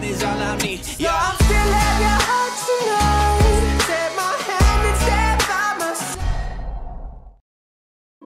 that is all I need. Yeah,